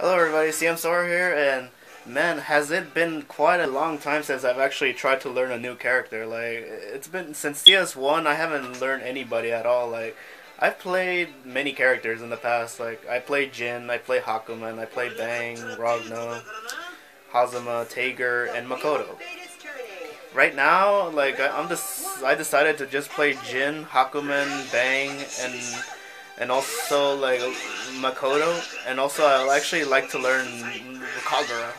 Hello everybody, CM Sora here, and man, has it been quite a long time since I've actually tried to learn a new character. Like, it's been, since CS1, I haven't learned anybody at all. Like, I've played many characters in the past. Like, I played Jin, I played Hakumen, I played Bang, Ragna, Hazama, Tager, and Makoto. Right now, like, I, I'm just, I decided to just play Jin, Hakumen, Bang, and and also like Makoto, and also I actually like to learn Kagura.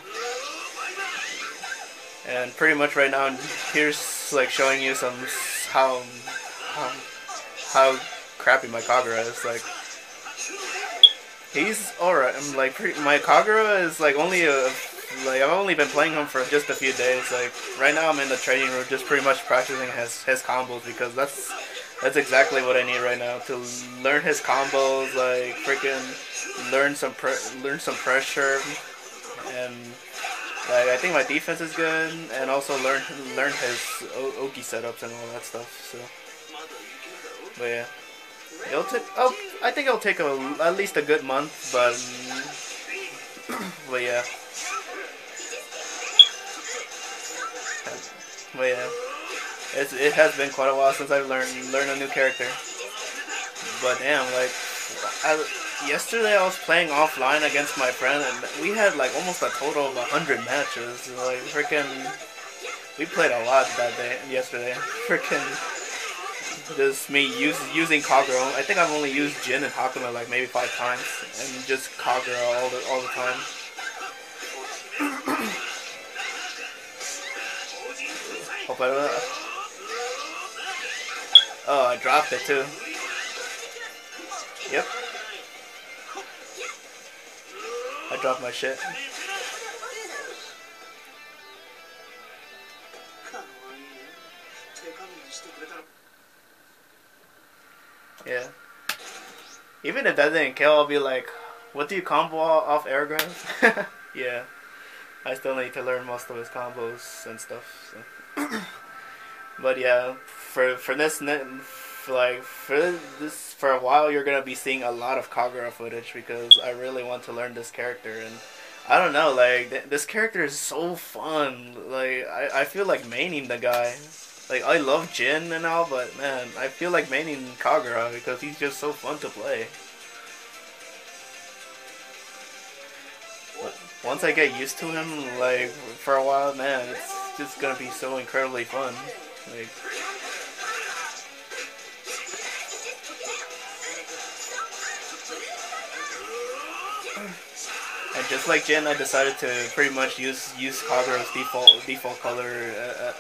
And pretty much right now, here's like showing you some how how, how crappy my Kagura is. Like he's alright. I'm like pretty, my Kagura is like only a like I've only been playing him for just a few days. Like right now, I'm in the training room just pretty much practicing his his combos because that's that's exactly what I need right now to learn his combos, like freaking learn some learn some pressure, and like I think my defense is good, and also learn learn his o- Oki setups and all that stuff. So, but yeah, it'll take. Oh, I think it'll take a, at least a good month, but but yeah. But yeah. It's, it has been quite a while since I've learned learned a new character. But damn, like, I, yesterday I was playing offline against my friend, and we had like almost a total of a hundred matches. Like, freaking, we played a lot that day yesterday. Freaking, just me use, using Kagura. I think I've only used Jin and Hakumen like maybe five times, and just Kagura all the all the time. Hope I don't. Uh, oh, I dropped it too. Yep. I dropped my shit. Yeah. Even if that didn't kill, I'll be like, what do you combo off Airgraph? yeah. I still need to learn most of his combos and stuff. So. but yeah, for for this for like for this for a while you're gonna be seeing a lot of Kagura footage because I really want to learn this character and I don't know like th- this character is so fun. Like I, I feel like maining the guy. Like I love Jin and all but man I feel like maining Kagura because he's just so fun to play. Once I get used to him like for a while man it's just gonna be so incredibly fun. Like just like Jin, I decided to pretty much use use Kagura's default default color uh, uh,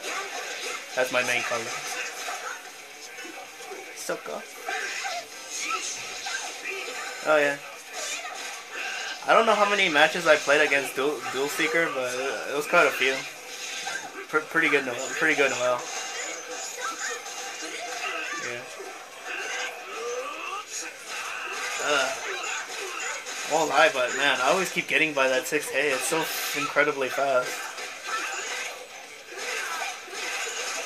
as my main color. Suka. Oh yeah. I don't know how many matches I played against Dual, Dual Seeker, but it was quite a few. Pr pretty good, pretty good well. Won't lie, but man, I always keep getting by that 6A. It's so incredibly fast.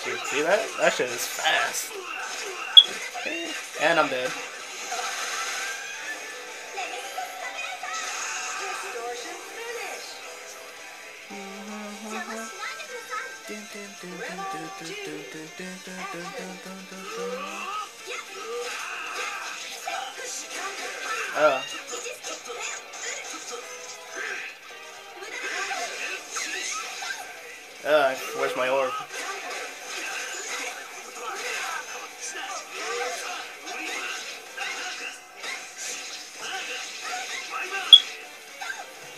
Dude, see that? That shit is fast. And I'm dead. Uh. Uh, where's my orb?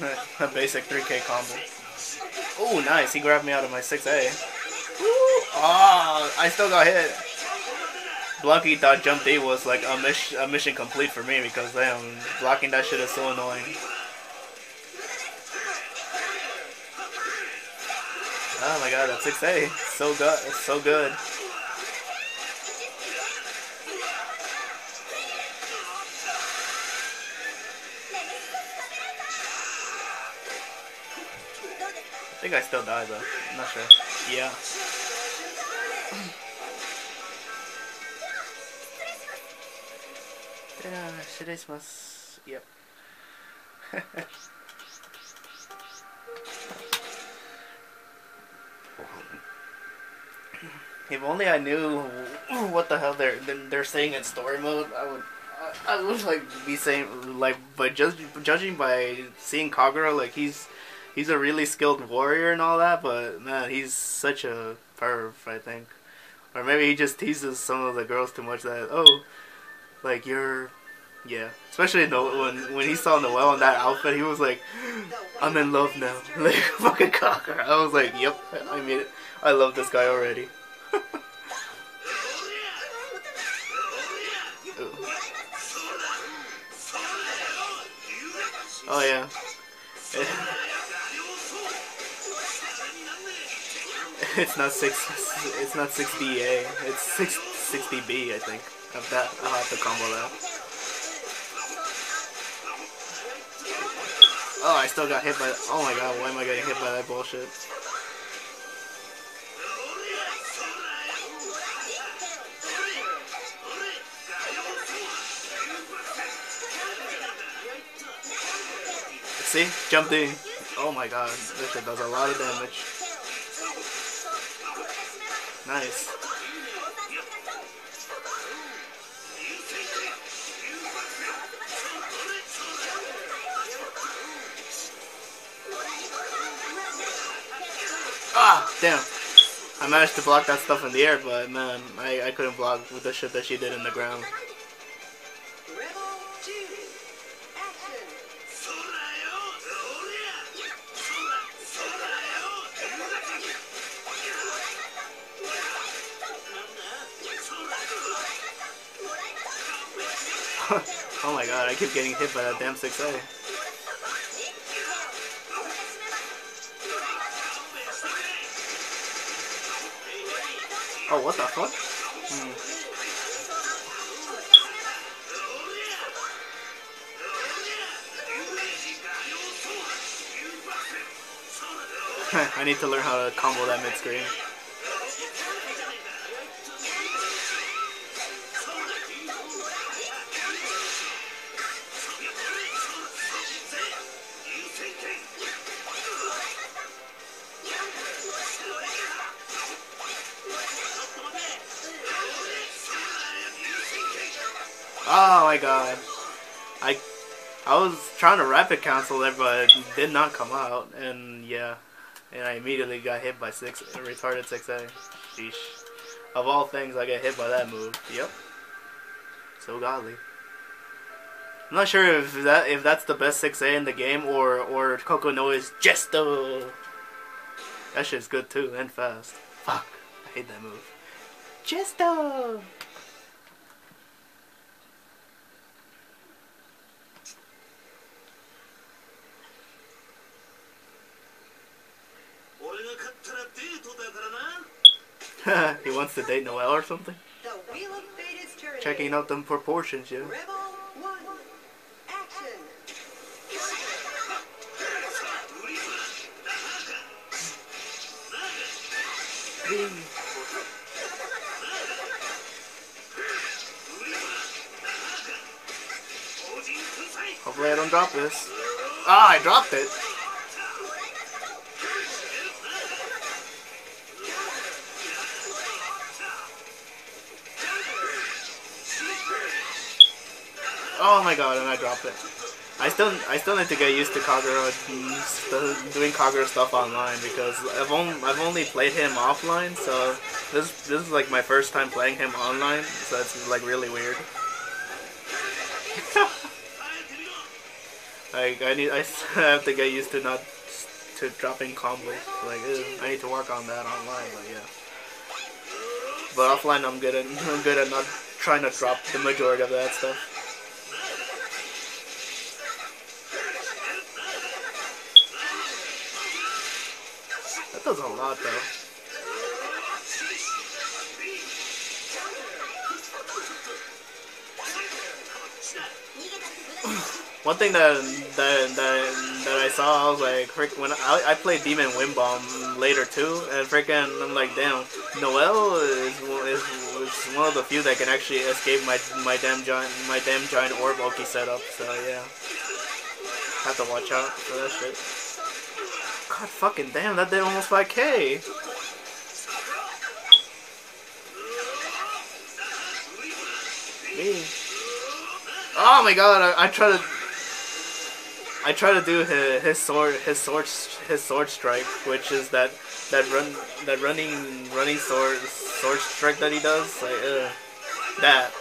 A basic 3k combo. Oh, nice. He grabbed me out of my 6A. Ah, oh, I still got hit. Blocking that jump D was like a, mission, a mission complete for me because damn, blocking that shit is so annoying. God, that's 6A. So good. So good. I think I still die though. I'm not sure. Yeah. Yep. If only I knew what the hell they're they're saying in story mode, I would. I, I would like be saying like, but just judging by seeing Kagura, like he's he's a really skilled warrior and all that, but man, he's such a perv. I think, or maybe he just teases some of the girls too much. That oh, like you're, yeah. Especially no, when when he saw Noel in that outfit, he was like, "I'm in love now." Like fucking Kagura. I was like, "Yep, I mean it. I love this guy already." Oh yeah. it's not six. It's not six BA. It's six sixty B. I think. Of that, I'll have to combo that. Oh, I still got hit by. Oh my god, why am I getting hit by that bullshit? See? Jumped in. Oh my god, this shit does a lot of damage. Nice. Ah, damn. I managed to block that stuff in the air, but man, I, I couldn't block with the shit that she did in the ground. I keep getting hit by that damn 6A. Oh, what the fuck? Hmm. I need to learn how to combo that mid-screen. My god. I I was trying to rapid cancel there, but it did not come out. And yeah. And I immediately got hit by six retarded 6A. Sheesh. Of all things, I get hit by that move. Yep. So godly. I'm not sure if that if that's the best 6A in the game or or Coco Kokonoe's Gesto. That shit's good too and fast. Fuck. I hate that move. Gesto. he wants to date Noel or something? Checking out them proportions, yeah. Hopefully I don't drop this. Ah, I dropped it. Oh my god, and I dropped it. I still I still need to get used to Kagura doing Kagura stuff online because I've only I've only played him offline, so this this is like my first time playing him online, so it's like really weird. like I need I have to get used to not to dropping combos. Like ew, I need to work on that online, but yeah. But offline I'm good at I'm good at not trying to drop the majority of that stuff. That does a lot, though. One thing that that that that I saw, I was like, frick, when I, I played Demon Wind Bomb later too, and freaking, I'm like, damn, Noel is, is, is one of the few that can actually escape my my damn giant my damn giant orb Oki setup. So yeah, have to watch out for that shit. God fucking damn, that did almost 5k. Me. Oh my god, I, I try to I try to do his, his, sword, his sword, his sword strike, which is that that run, that running, running sword, sword strike that he does. Like, uh, that.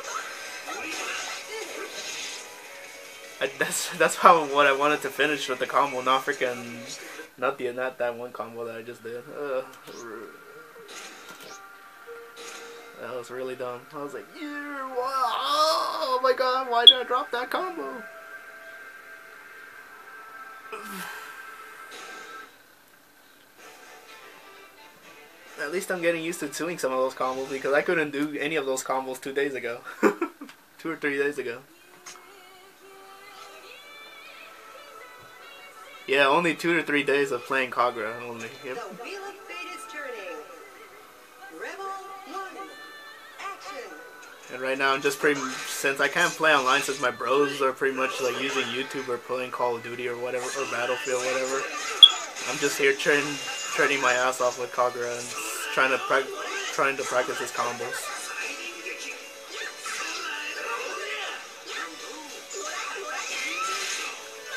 I, that's that's how what I wanted to finish with the combo, not freaking not the not that one combo that I just did. Uh, that was really dumb. I was like, yeah, oh my god, why did I drop that combo? At least I'm getting used to doing some of those combos because I couldn't do any of those combos two days ago. two or three days ago. Yeah, only two to three days of playing Kagura only. Yep. The wheel of fate is turning. Rebel one. Action. And right now I'm just pretty since I can't play online since my bros are pretty much like using YouTube or playing Call of Duty or whatever or Battlefield whatever. I'm just here turning training my ass off with Kagura and trying to trying to practice his combos.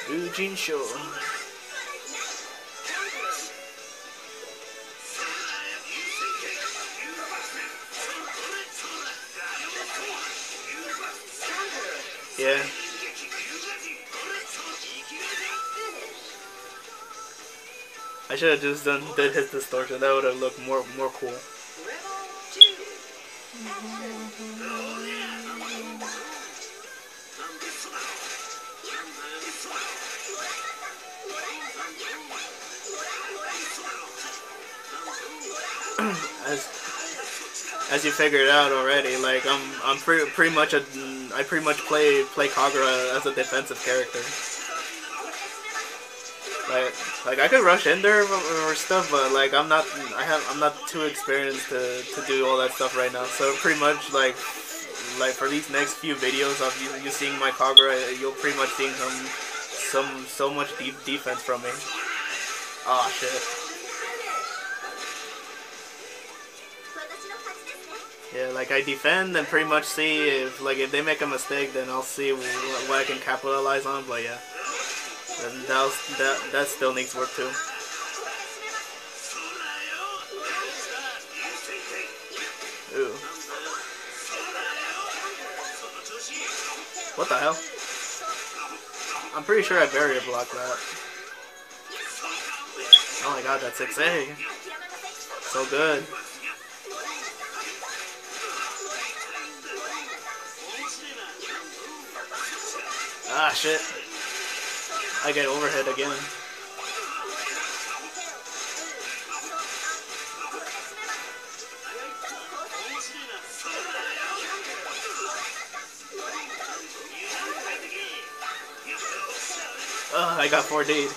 Eugene Show. Yeah. I should have just done his distortion. That would have looked more more cool. As you figured out already, like I'm I'm pretty pretty much a I pretty much play play Kagura as a defensive character. Like, like I could rush in there or, or stuff, but like I'm not, I have, I'm not too experienced to, to do all that stuff right now. So pretty much like, like for these next few videos of you, you seeing my Kagura, you'll pretty much seeing some, some, so much deep defense from me. Ah oh, shit. Yeah, like I defend and pretty much see if like if they make a mistake, then I'll see what, what I can capitalize on. But yeah, that that that still needs work too. Ooh. What the hell? I'm pretty sure I barrier blocked that. Oh my god, that's 6A. So good. Ah, shit. I get overhead again. Oh, I got 4D'd.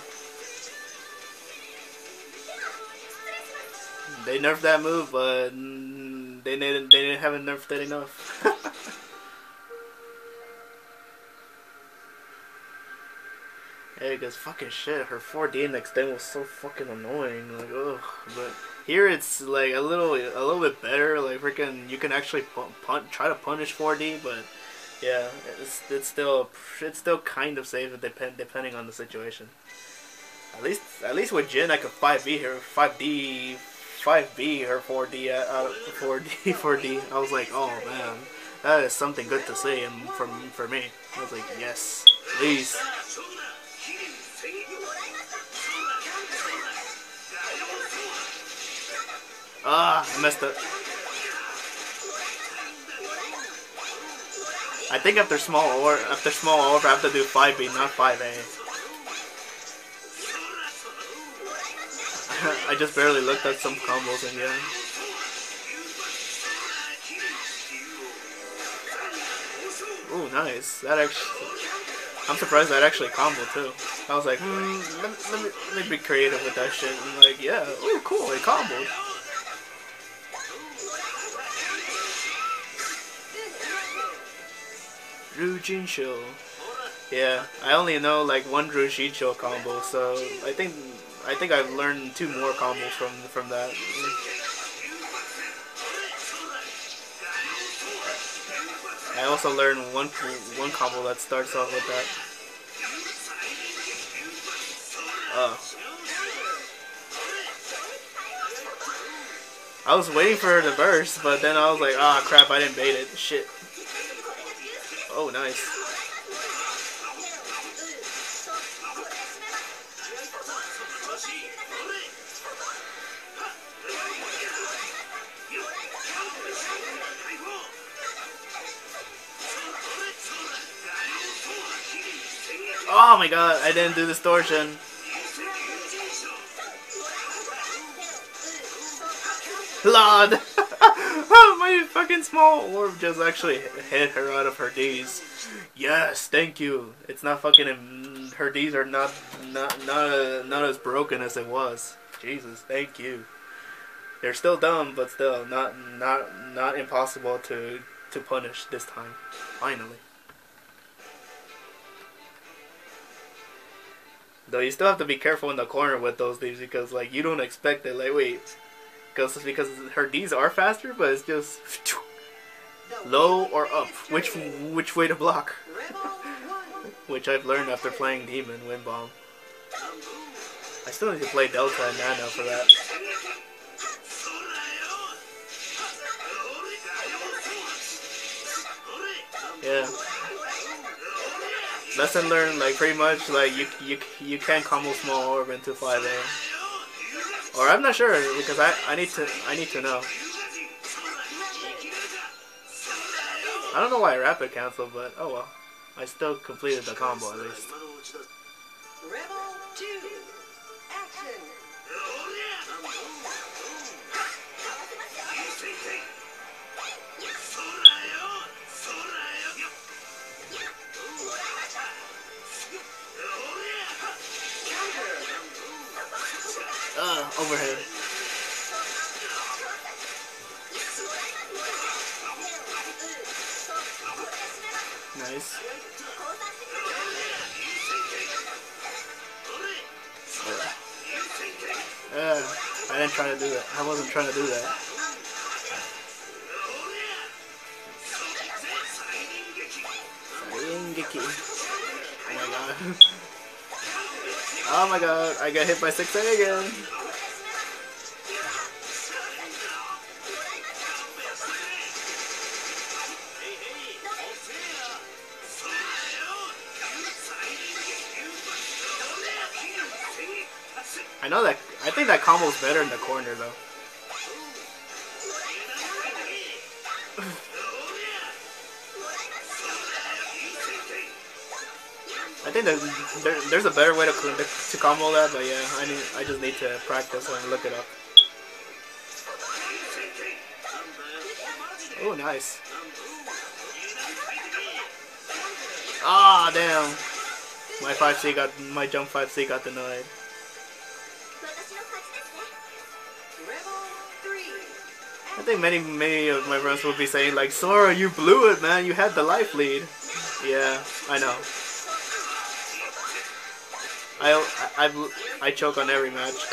They nerfed that move, but they didn't. They didn't haven't nerfed it enough. Hey, because fucking shit, her 4D next thing was so fucking annoying. Like, ugh. But here it's like a little, a little bit better. Like, freaking, you can actually pun, pun try to punish 4D, but yeah, it's it's still it's still kind of safe depend depending on the situation. At least at least with Jin, I could 5B her 5D 5B her 4D uh, 4D 4D. I was like, oh man, that is something good to see, and from for me, I was like, yes, please. Ah, I messed up. I think after small or after small over, I have to do 5B, not 5A. I just barely looked at some combos in here. Oh, nice. That actually... I'm surprised that actually combo too. I was like, hmm, let, let, me, let me be creative with that shit. And like, yeah, ooh, cool, it comboed. Rujincho. Yeah, I only know like one Rujincho combo, so I think I think I've learned two more combos from from that. I also learned one one combo that starts off with that. Oh. I was waiting for her to burst, but then I was like, ah, oh, crap, I didn't bait it. Shit. Oh, nice. Oh my god, I didn't do distortion. Lord! my fucking small orb just actually hit her out of her D's. Yes, thank you. It's not fucking. Her D's are not not not uh, not as broken as it was. Jesus, thank you. They're still dumb, but still not not not impossible to to punish this time. Finally. Though you still have to be careful in the corner with those things because like you don't expect it. Like wait, because because her D's are faster, but it's just low or up. Which which way to block? which I've learned after playing Demon Wind Bomb. I still need to play Delta and Nano for that. Yeah lesson learned, like pretty much, like you you you can't combo small orb into 5A. Or I'm not sure because I I need to I need to know. I don't know why rapid cancel, but oh well. I still completed the combo at least. Overhead. Nice. Uh, I didn't try to do that. I wasn't trying to do that. Oh my god. Oh my god, I got hit by 6A again. I know that. I think that combo's better in the corner though. I think that there, there's a better way to to combo that, but yeah, I need I just need to practice and look it up. Oh, nice. Ah, damn. My 5C got my jump 5C got denied. Think many many of my friends would be saying like, Sora, you blew it, man. You had the life lead. Yeah, I know. I I I, I choke on every match.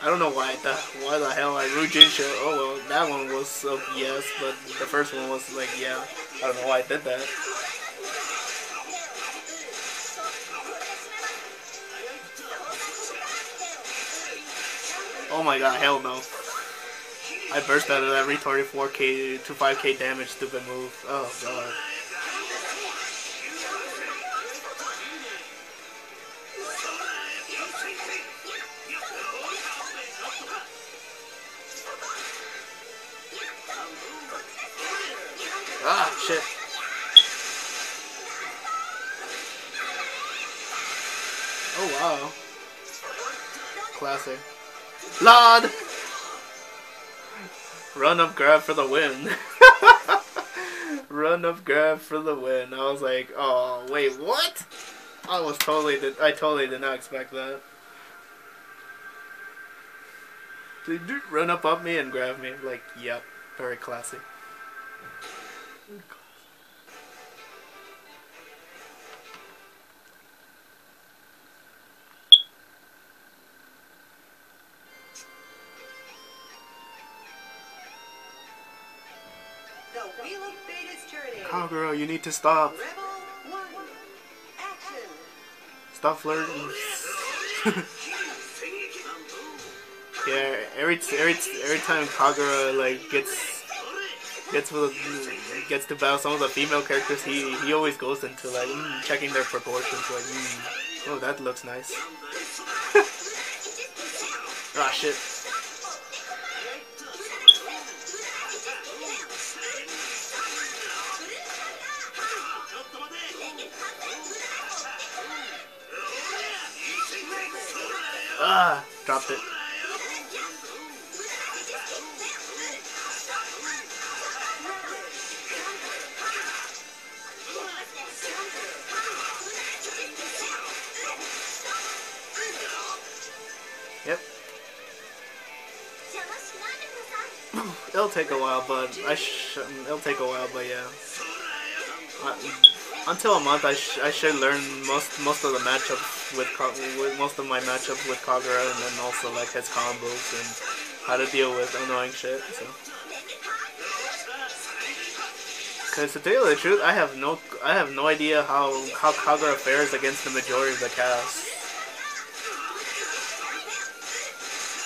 I don't know why the why the hell I Rujin Oh well, that one was so yes, but the first one was like yeah. I don't know why I did that. Oh my god, hell no. I burst out of that retarded 4k to 5k damage stupid move. Oh god. Ah, shit. Oh wow. Classic. Lord! Run up grab for the win. Run up grab for the win. I was like, oh wait, what? I was totally did I totally did not expect that. Did you run up on me and grab me? Like, yep, very classy. Kagura, you need to stop. One. Stop flirting. yeah, every every every time Kagura like gets gets with gets to battle some of the female characters, he he always goes into like mm, checking their proportions. Like, mm, oh, that looks nice. ah, shit. Ah, dropped it. Yep. It'll take a while, but I it'll take a while, but yeah. I, until a month, I, sh- I should learn most most of the matchups with, with most of my matchups with Kagura, and then also like his combos and how to deal with annoying shit. So. Cause to tell you the truth, I have no I have no idea how how Kagura fares against the majority of the cast.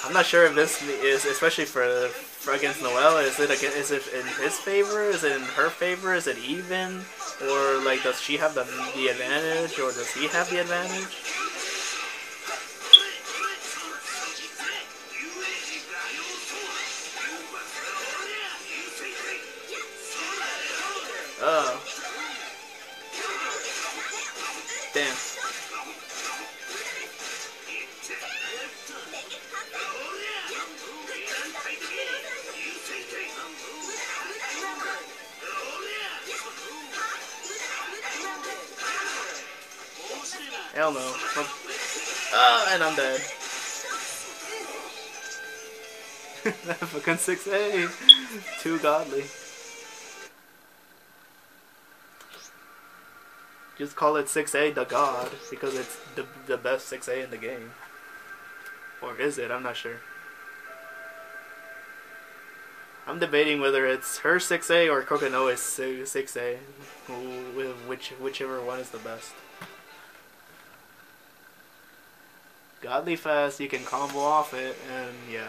I'm not sure if this is especially for, for against Noel. Is it against, is it in his favor? Is it in her favor? Is it even? Or like does she have the the advantage or does he have the advantage? Fucking 6A. Too godly. Just call it 6A the God because it's the, the best 6A in the game. Or is it? I'm not sure. I'm debating whether it's her 6A or Kokonoe's 6A. Which, whichever one is the best. Godly fast, you can combo off it, and yeah.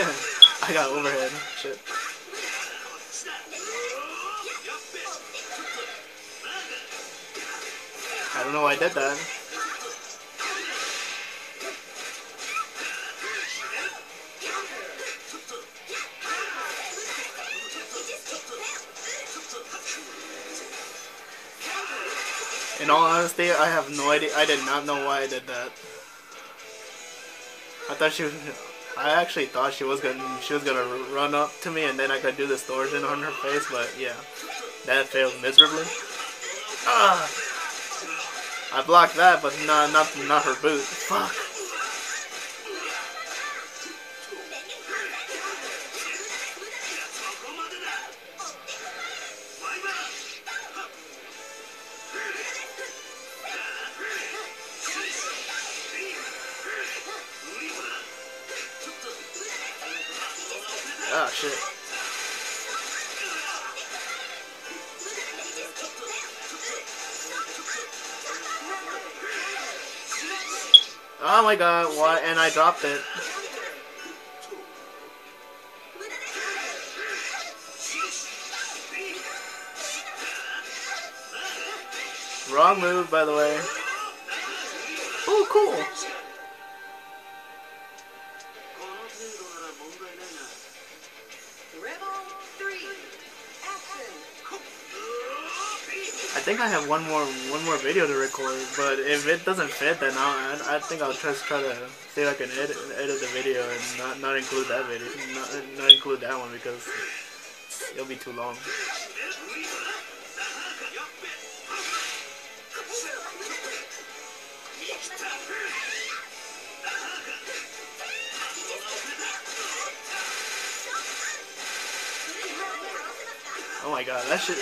Damn. I got overhead. Shit. I don't know why I did that. In all honesty, I have no idea. I did not know why I did that. I thought she was. I actually thought she was gonna she was gonna run up to me and then I could do distortion on her face, but yeah, that failed miserably. Ah, I blocked that, but not not not her boot. Fuck. Shit. Oh my god, what? And I dropped it. Wrong move, by the way. Oh, cool. I think I have one more one more video to record, but if it doesn't fit, then I'll, I, I think I'll just try to see if I can edit edit the video and not not include that video, not, not include that one because it'll be too long. Oh my god, that shit,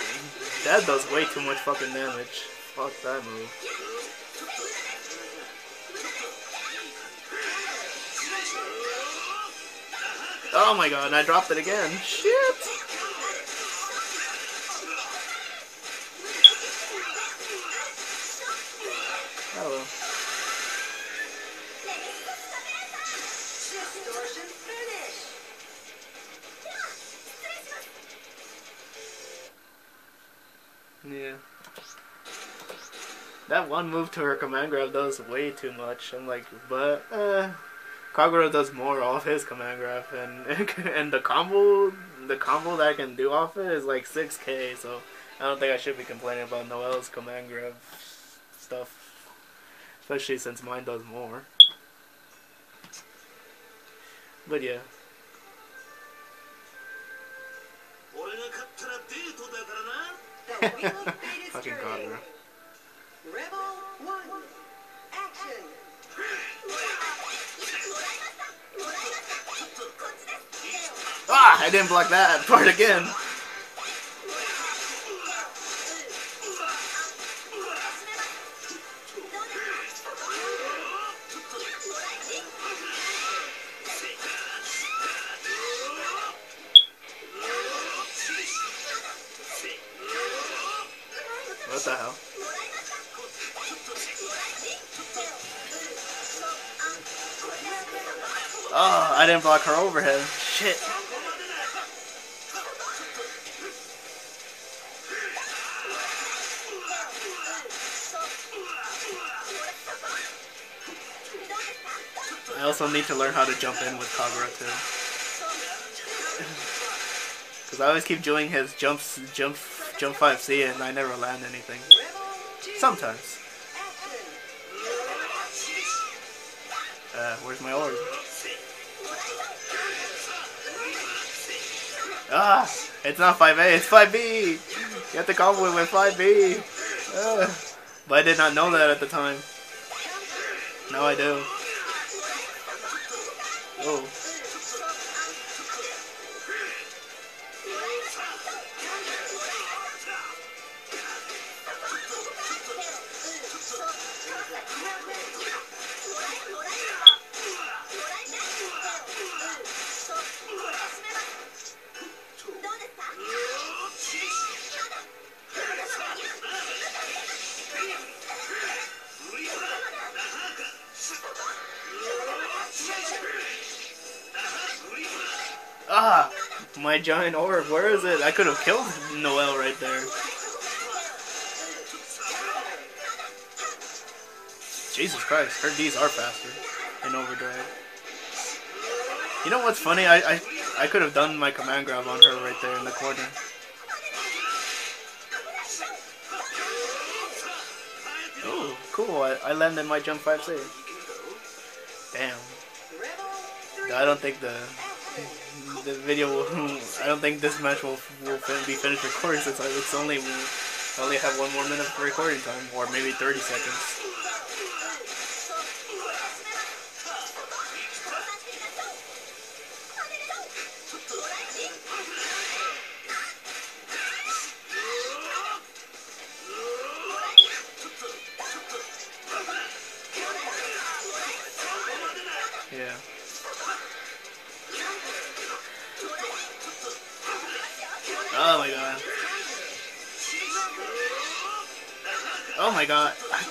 that does way too much fucking damage. Fuck that move. Oh my god, I dropped it again. Shit! Yeah. That one move to her command grab does way too much. I'm like, but uh, Kagura does more off his command grab, and and the combo, the combo that I can do off it is like 6k. So I don't think I should be complaining about Noel's command grab stuff, especially since mine does more. But yeah, fucking turning. Kagura. Rebel one. Action. Ah, I didn't block that part again. The hell? Oh, I didn't block her overhead. Shit. I also need to learn how to jump in with Kagura too. Cause I always keep doing his jumps, jump, jump 5C, and I never land anything. Sometimes. Uh, where's my orb? Ah, it's not 5A, it's 5B. You have to combo it with 5B. Uh, but I did not know that at the time. Now I do. Oh. My giant orb. Where is it? I could have killed Noel right there. Jesus Christ, her D's are faster in overdrive. You know what's funny? I I, I could have done my command grab on her right there in the corner. Oh, cool. I, I landed my jump 5C. Damn. I don't think the the video will, I don't think this match will will be finished recording since it's only I only have one more minute of recording time or maybe 30 seconds.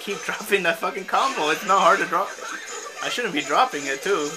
Keep dropping that fucking combo. It's not hard to drop. I shouldn't be dropping it too.